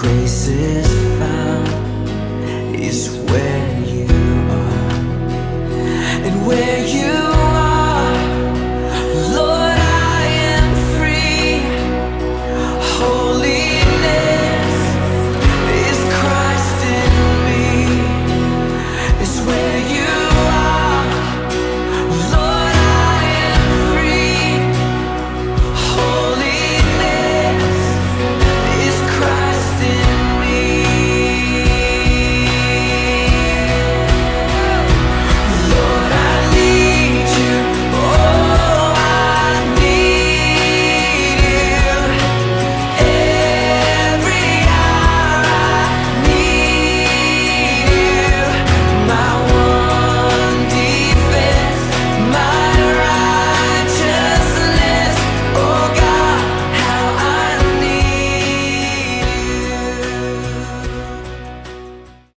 grace is found is where you are. And where you